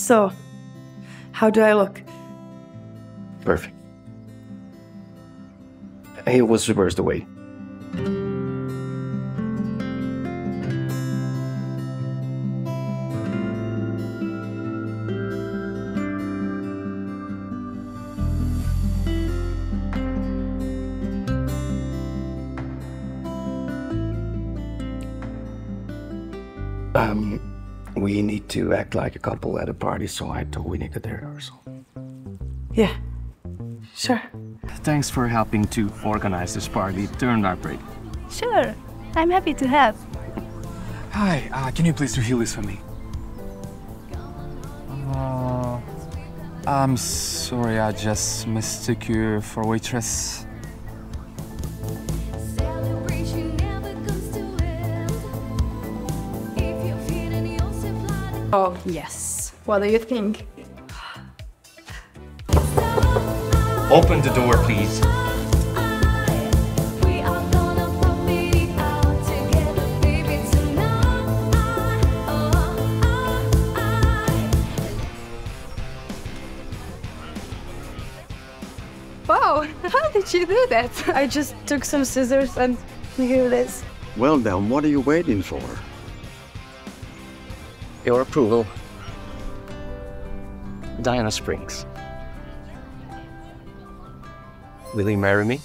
So, how do I look? Perfect. It was reversed away. Um, we need to act like a couple at a party, so I told Winnie to rehearsal. Yeah, sure. Thanks for helping to organize this party. during our break. Sure, I'm happy to help. Hi, uh, can you please refill this for me? Uh, I'm sorry, I just mistook you for waitress. Oh, yes. What do you think? Open the door, please. Wow, how did you do that? I just took some scissors and here it is. Well, then, what are you waiting for? Your approval. Diana Springs. Will you marry me?